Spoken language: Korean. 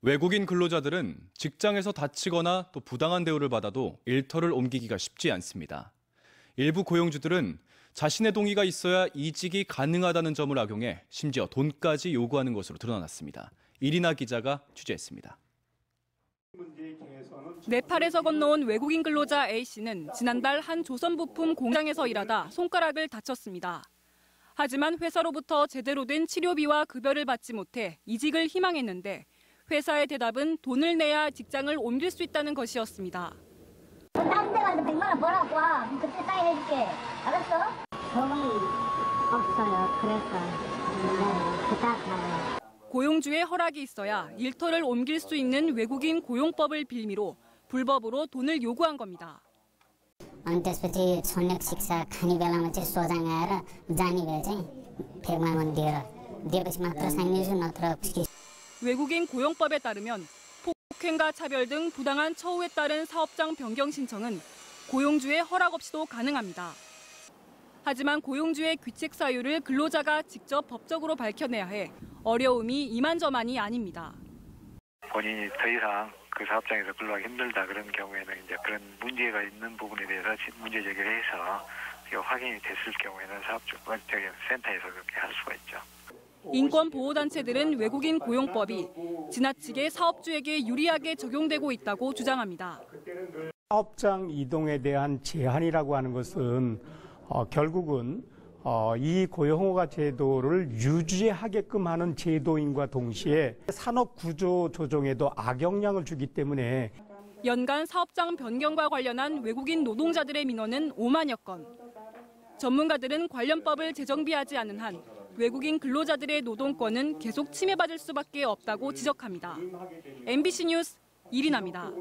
외국인 근로자들은 직장에서 다치거나 또 부당한 대우를 받아도 일터를 옮기기가 쉽지 않습니다. 일부 고용주들은 자신의 동의가 있어야 이직이 가능하다는 점을 악용해 심지어 돈까지 요구하는 것으로 드러났습니다. 이리나 기자가 취재했습니다. 네팔에서 건너온 외국인 근로자 A씨는 지난달 한 조선 부품 공장에서 일하다 손가락을 다쳤습니다. 하지만 회사로부터 제대로 된 치료비와 급여를 받지 못해 이직을 희망했는데 회사의 대답은 돈을 내야 직장을 옮길 수 있다는 것이었습니다. 다른 데 가서 100만 원 벌어갖고 와. 그럼 그때 싸게 해줄게. 알았어? 돈이 없어요. 그래서 네, 부탁하고 고용주의 허락이 있어야 일터를 옮길 수 있는 외국인 고용법을 빌미로 불법으로 돈을 요구한 겁니다. अनि त्यसपछि छन्यक शिक्षा खाने बेलामा चाहिँ सोझाङ आएर जाने भए चाहिँ फेगमा मन दिएर दिएपछि मात्र साइनेछु नत्र उसकी 외국인 고용법에 따르면 폭행과 차별 등 부당한 처우에 따른 사업장 변경 신청은 고용주의 허락 없이도 가능합니다. 하지만 고용주의 귀책 사유를 근로자가 직접 법적으로 밝혀내야 해 어려움이 이만저만이 아닙니다. 본인이 더 이상 그 사업장에서 근로하기 힘들다 그런 경우에는 이제 그런 문제가 있는 부분에 대해서 지- 문제 제기를 해서 확인이 됐을 경우에는 사업주 저기 센터에서 그렇게 할 수가 있죠. 인권보호단체들은 외국인 고용법이 지나치게 사업주에게 유리하게 적용되고 있다고 주장합니다. 사업장 이동에 대한 제한이라고 하는 것은 어, 결국은 어, 이 고용허가 제도를 유지하게끔 하는 제도인과 동시에 산업 구조 조정에도 악영향을 주기 때문에 연간 사업장 변경과 관련한 외국인 노동자들의 민원은 5만여 건. 전문가들은 관련법을 재정비하지 않은 한 외국인 근로자들의 노동권은 계속 침해받을 수밖에 없다고 지적합니다. MBC 뉴스 이리나입니다.